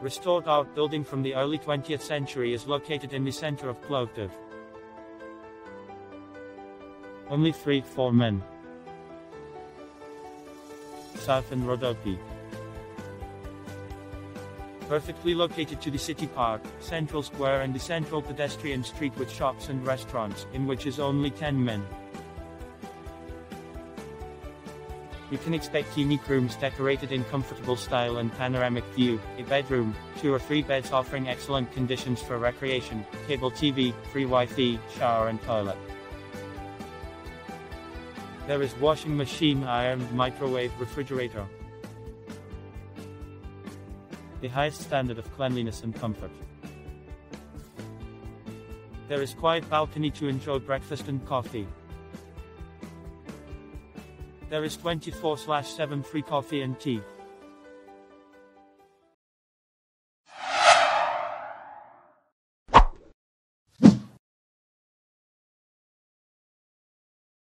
restored art building from the early 20th century is located in the center of Plovdiv. Only 3-4 men. South and Rodopi. Perfectly located to the city park, central square and the central pedestrian street with shops and restaurants, in which is only 10 men. You can expect unique rooms decorated in comfortable style and panoramic view, a bedroom, two or three beds offering excellent conditions for recreation, cable TV, free Wi-Fi, shower and toilet. There is washing machine, iron, microwave, refrigerator. The highest standard of cleanliness and comfort. There is quiet balcony to enjoy breakfast and coffee. There is 24/7 free coffee and tea.